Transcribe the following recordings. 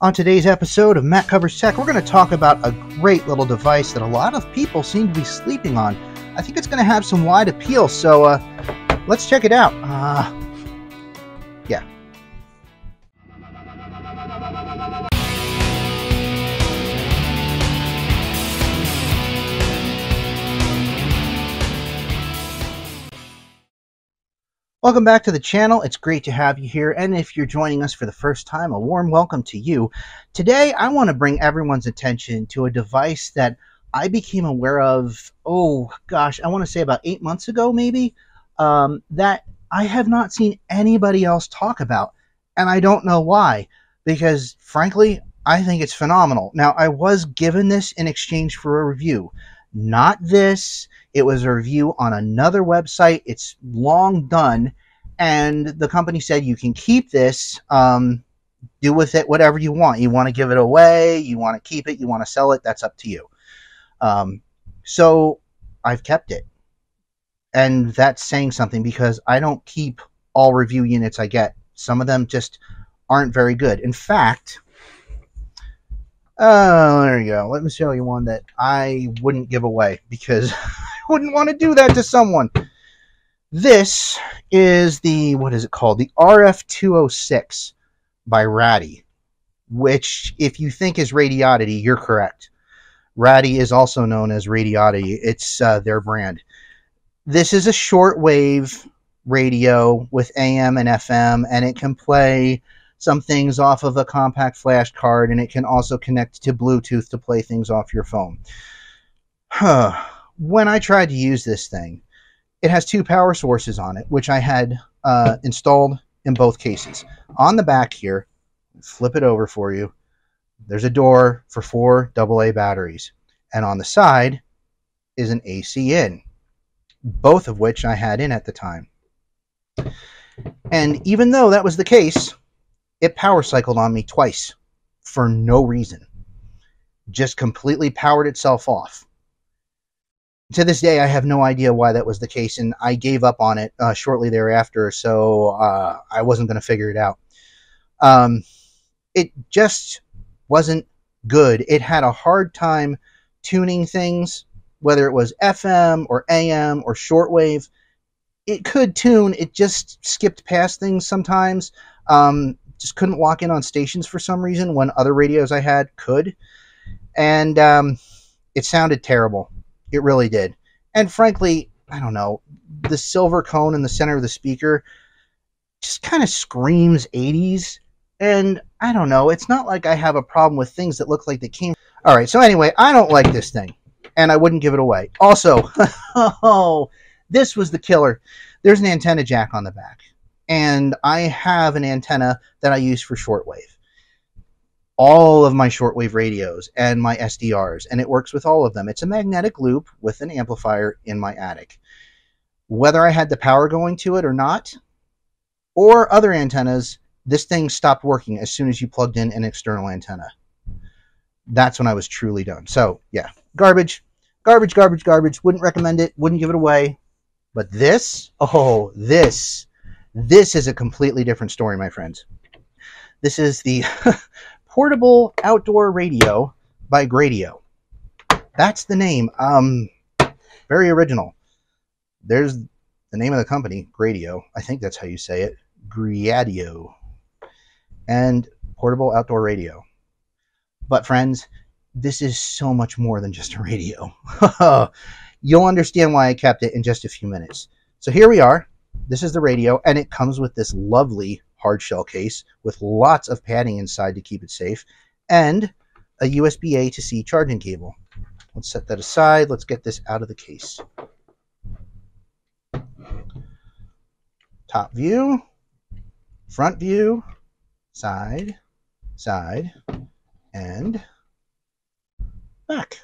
On today's episode of Matt Covers Tech, we're going to talk about a great little device that a lot of people seem to be sleeping on. I think it's going to have some wide appeal, so uh, let's check it out. Uh, Welcome back to the channel. It's great to have you here. And if you're joining us for the first time, a warm welcome to you. Today, I want to bring everyone's attention to a device that I became aware of, oh gosh, I want to say about eight months ago, maybe, um, that I have not seen anybody else talk about. And I don't know why, because frankly, I think it's phenomenal. Now, I was given this in exchange for a review. Not this, it was a review on another website. It's long done. And the company said, you can keep this, um, do with it whatever you want. You want to give it away, you want to keep it, you want to sell it, that's up to you. Um, so I've kept it. And that's saying something because I don't keep all review units I get. Some of them just aren't very good. In fact, oh, there you go. Let me show you one that I wouldn't give away because wouldn't want to do that to someone. This is the, what is it called? The RF206 by Raddy, which, if you think is Radioddity, you're correct. Raddy is also known as Radioddity. It's uh, their brand. This is a shortwave radio with AM and FM, and it can play some things off of a compact flash card, and it can also connect to Bluetooth to play things off your phone. Huh when I tried to use this thing, it has two power sources on it, which I had uh, installed in both cases. On the back here, flip it over for you, there's a door for four AA batteries. And on the side is an AC in, both of which I had in at the time. And even though that was the case, it power cycled on me twice for no reason. Just completely powered itself off to this day, I have no idea why that was the case, and I gave up on it uh, shortly thereafter, so uh, I wasn't going to figure it out. Um, it just wasn't good. It had a hard time tuning things, whether it was FM or AM or shortwave. It could tune, it just skipped past things sometimes. Um, just couldn't lock in on stations for some reason when other radios I had could. And um, it sounded terrible it really did. And frankly, I don't know, the silver cone in the center of the speaker just kind of screams 80s. And I don't know, it's not like I have a problem with things that look like they came. All right, so anyway, I don't like this thing, and I wouldn't give it away. Also, oh, this was the killer. There's an antenna jack on the back, and I have an antenna that I use for shortwave all of my shortwave radios and my SDRs, and it works with all of them. It's a magnetic loop with an amplifier in my attic. Whether I had the power going to it or not, or other antennas, this thing stopped working as soon as you plugged in an external antenna. That's when I was truly done. So, yeah, garbage, garbage, garbage, garbage. Wouldn't recommend it, wouldn't give it away. But this, oh, this, this is a completely different story, my friends. This is the portable outdoor radio by Greadio. That's the name. Um, very original. There's the name of the company, Greadio. I think that's how you say it. Greadio. And portable outdoor radio. But friends, this is so much more than just a radio. You'll understand why I kept it in just a few minutes. So here we are. This is the radio, and it comes with this lovely hard shell case with lots of padding inside to keep it safe, and a USB A to C charging cable. Let's set that aside. Let's get this out of the case. Top view, front view, side, side, and back.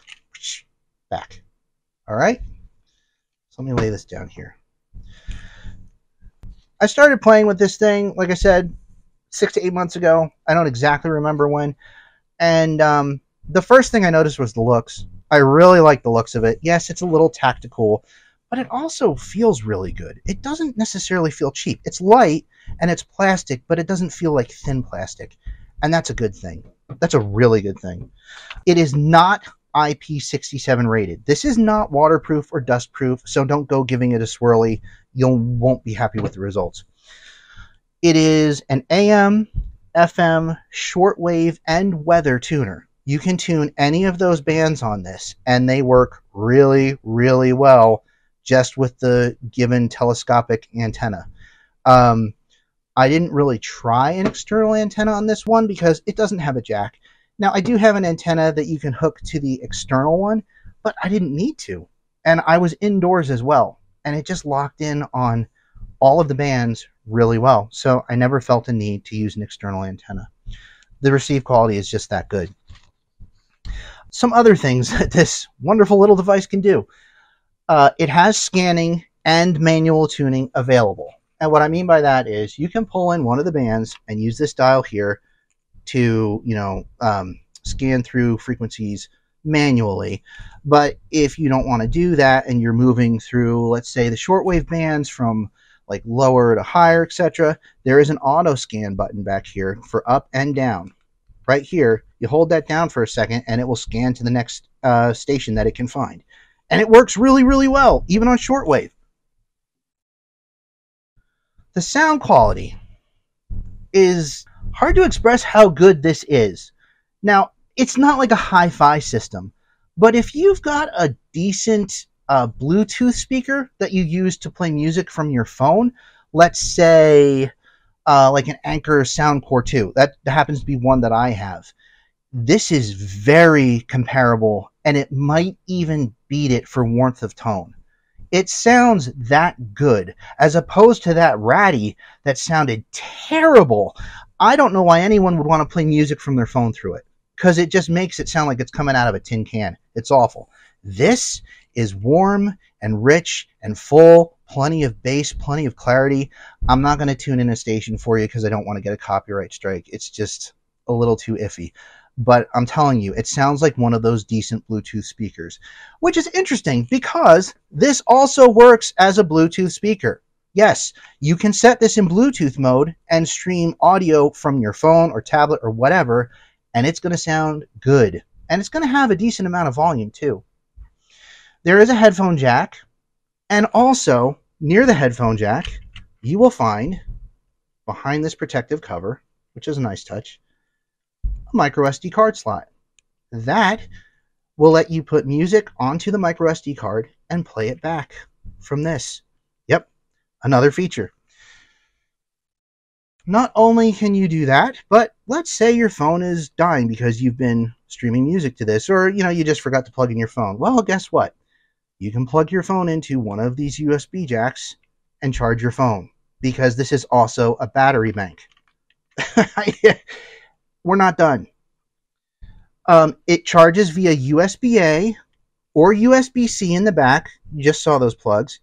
Back. All right. So let me lay this down here. I started playing with this thing, like I said, six to eight months ago. I don't exactly remember when. And um, the first thing I noticed was the looks. I really like the looks of it. Yes, it's a little tactical, but it also feels really good. It doesn't necessarily feel cheap. It's light and it's plastic, but it doesn't feel like thin plastic. And that's a good thing. That's a really good thing. It is not IP67 rated. This is not waterproof or dustproof, so don't go giving it a swirly. You won't be happy with the results. It is an AM, FM, shortwave, and weather tuner. You can tune any of those bands on this, and they work really, really well just with the given telescopic antenna. Um, I didn't really try an external antenna on this one because it doesn't have a jack. Now, I do have an antenna that you can hook to the external one, but I didn't need to. And I was indoors as well, and it just locked in on all of the bands really well. So I never felt a need to use an external antenna. The receive quality is just that good. Some other things that this wonderful little device can do. Uh, it has scanning and manual tuning available. And what I mean by that is you can pull in one of the bands and use this dial here to, you know, um, scan through frequencies manually. But if you don't want to do that and you're moving through, let's say, the shortwave bands from like lower to higher, etc., there is an auto scan button back here for up and down. Right here, you hold that down for a second and it will scan to the next uh, station that it can find. And it works really, really well, even on shortwave. The sound quality is hard to express how good this is. Now, it's not like a hi fi system, but if you've got a decent uh, Bluetooth speaker that you use to play music from your phone, let's say uh, like an Anker Soundcore 2, that happens to be one that I have. This is very comparable, and it might even beat it for warmth of tone. It sounds that good, as opposed to that Raddy that sounded terrible. I don't know why anyone would want to play music from their phone through it, because it just makes it sound like it's coming out of a tin can. It's awful. This is warm and rich and full, plenty of bass, plenty of clarity. I'm not going to tune in a station for you because I don't want to get a copyright strike. It's just a little too iffy. But I'm telling you, it sounds like one of those decent Bluetooth speakers, which is interesting because this also works as a Bluetooth speaker. Yes, you can set this in Bluetooth mode and stream audio from your phone or tablet or whatever, and it's going to sound good. And it's going to have a decent amount of volume too. There is a headphone jack, and also near the headphone jack, you will find behind this protective cover, which is a nice touch, a micro SD card slot. That will let you put music onto the micro SD card and play it back from this. Another feature. Not only can you do that, but let's say your phone is dying because you've been streaming music to this, or you know you just forgot to plug in your phone. Well, guess what? you can plug your phone into one of these USB jacks and charge your phone because this is also a battery bank. We're not done. Um, it charges via USB A or USB C in the back. You just saw those plugs.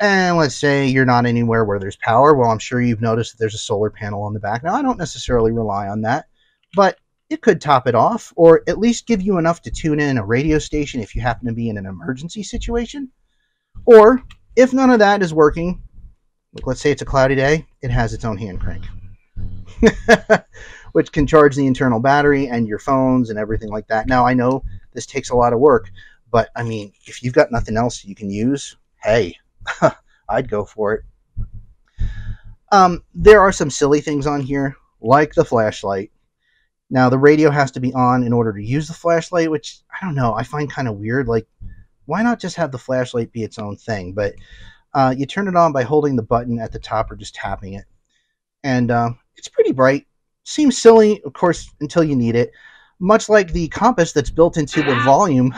And let's say you're not anywhere where there's power. Well, I'm sure you've noticed that there's a solar panel on the back. Now, I don't necessarily rely on that, but it could top it off or at least give you enough to tune in a radio station if you happen to be in an emergency situation. Or if none of that is working, let's say it's a cloudy day, it has its own hand crank, which can charge the internal battery and your phones and everything like that. Now, I know this takes a lot of work, but I mean, if you've got nothing else you can use, hey, I'd go for it. Um, there are some silly things on here, like the flashlight. Now the radio has to be on in order to use the flashlight, which I don't know. I find kind of weird. Like, why not just have the flashlight be its own thing? But uh, you turn it on by holding the button at the top or just tapping it, and uh, it's pretty bright. Seems silly, of course, until you need it. Much like the compass that's built into the volume,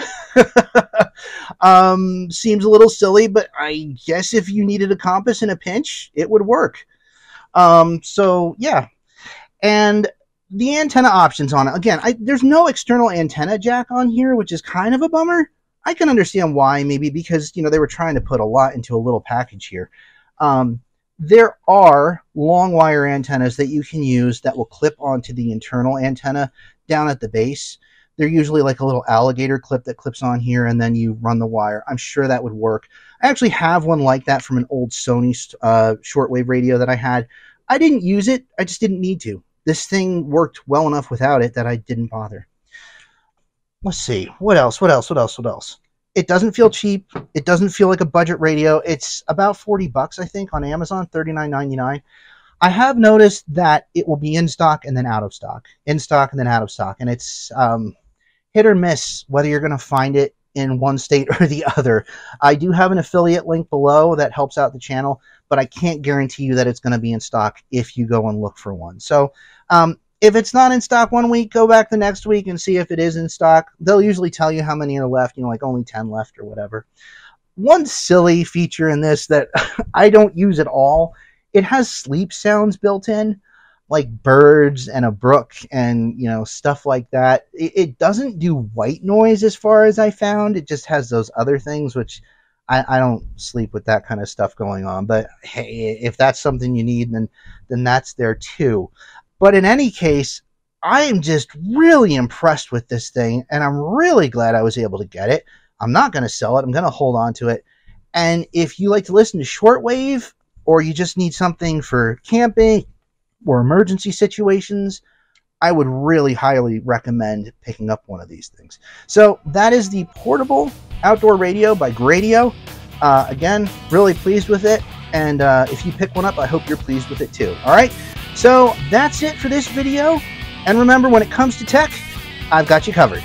um, seems a little silly, but I guess if you needed a compass in a pinch, it would work. Um, so yeah, and the antenna options on it. Again I, there's no external antenna jack on here which is kind of a bummer. I can understand why maybe because you know they were trying to put a lot into a little package here. Um, there are long wire antennas that you can use that will clip onto the internal antenna down at the base they're usually like a little alligator clip that clips on here and then you run the wire i'm sure that would work i actually have one like that from an old sony uh, shortwave radio that i had i didn't use it i just didn't need to this thing worked well enough without it that I didn't bother. Let's see. What else? What else? What else? What else? It doesn't feel cheap. It doesn't feel like a budget radio. It's about 40 bucks, I think, on Amazon, $39.99. I have noticed that it will be in stock and then out of stock, in stock and then out of stock, and it's um, hit or miss whether you're going to find it in one state or the other. I do have an affiliate link below that helps out the channel, but I can't guarantee you that it's going to be in stock if you go and look for one. So um, if it's not in stock one week, go back the next week and see if it is in stock. They'll usually tell you how many are left, you know, like only 10 left or whatever. One silly feature in this that I don't use at all it has sleep sounds built in like birds and a brook and you know stuff like that. It, it, doesn't do white noise as far as i found. It just has those other things which I, I don't sleep with that kind of stuff going on. But hey if that's something you need then then that's there too. But in any case i am just really impressed with this thing and i'm really glad i was able to get it. I'm not going to sell it. I'm going to hold on to it. And if you like to listen to shortwave or you just need something for camping or emergency situations, I would really highly recommend picking up one of these things. So that is the portable outdoor radio by Greadio. Uh, again, really pleased with it. And uh, if you pick one up, I hope you're pleased with it too. All right. So that's it for this video. And remember, when it comes to tech, I've got you covered.